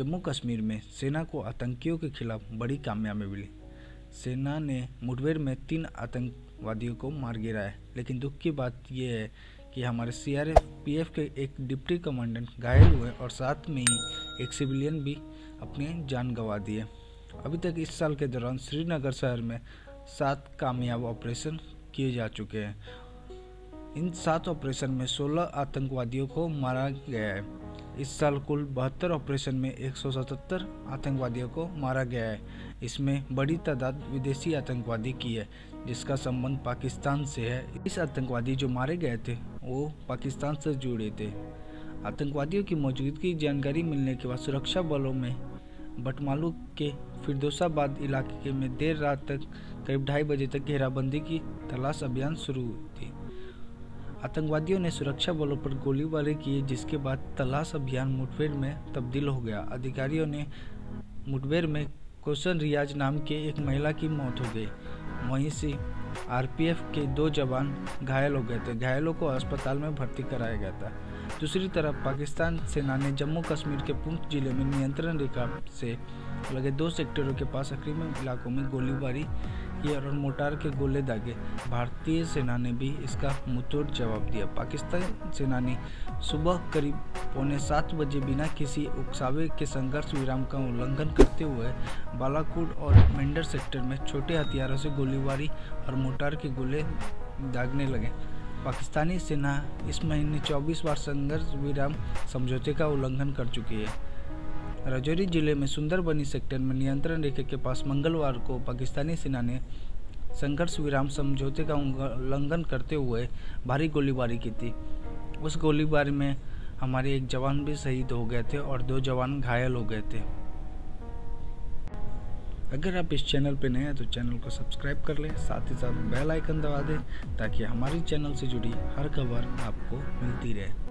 जम्मू कश्मीर में सेना को आतंकियों के खिलाफ बड़ी कामयाबी मिली। सेना ने मुठभेड़ में तीन आतंकवादियों को मार गिराया लेकिन दुख की बात यह है कि हमारे सीआरपीएफ के एक डिप्टी कमांडेंट घायल हुए और साथ में ही एक सिविलियन भी अपनी जान गंवा दिए। अभी तक इस साल के दौरान श्रीनगर शहर में सात कामयाब ऑपरेशन किए जा चुके हैं इन सात ऑपरेशन में 16 आतंकवादियों को मारा गया है। इस साल कुल बहत्तर ऑपरेशन में 177 आतंकवादियों को मारा गया है। इसमें बड़ी तादाद विदेशी आतंकवादी की है, जिसका संबंध पाकिस्तान से है। इस आतंकवादी जो मारे गए थे, वो पाकिस्तान से जुड़े थे। आतंकवादियों की मौजूदगी की जानकारी मिलने के बाद सुरक्षा बलों में बटमालू के फिरदोसाबाद इलाके में देर रात तक, करीब ढाई बजे तक घेराबंदी की तलाश अभियान शुरू हुई थी। आतंकवादियों ने सुरक्षा बलों पर गोलीबारी की, जिसके बाद तलाश अभियान मुठभेड़ में तब्दील हो गया। अधिकारियों ने मुठभेड़ में कौशन रियाज नाम के एक महिला की मौत हो गई। वहीं से आरपीएफ के दो जवान घायल हो गए थे। घायलों को अस्पताल में भर्ती कराया गया था। दूसरी तरफ़ पाकिस्तान सेना ने जम्मू कश्मीर के पुंछ ज़िले में नियंत्रण रेखा से लगे दो सेक्टरों के पास अक्रीम इलाकों में गोलीबारी की और मोटार के गोले दागे। भारतीय सेना ने भी इसका मुंहतोड़ जवाब दिया। पाकिस्तान सेना ने सुबह करीब पौने सात बजे बिना किसी उकसावे के संघर्ष विराम का उल्लंघन करते हुए बालाकोट और मेंढर सेक्टर में छोटे हथियारों से गोलीबारी और मोटार के गोले दागने लगे। पाकिस्तानी सेना इस महीने 24 बार संघर्ष विराम समझौते का उल्लंघन कर चुकी है। राजौरी ज़िले में सुंदरबनी सेक्टर में नियंत्रण रेखा के पास मंगलवार को पाकिस्तानी सेना ने संघर्ष विराम समझौते का उल्लंघन करते हुए भारी गोलीबारी की थी। उस गोलीबारी में हमारे एक जवान भी शहीद हो गए थे और दो जवान घायल हो गए थे। अगर आप इस चैनल पर नए हैं तो चैनल को सब्सक्राइब कर लें, साथ ही साथ बेल आइकन दबा दें ताकि हमारी चैनल से जुड़ी हर खबर आपको मिलती रहे।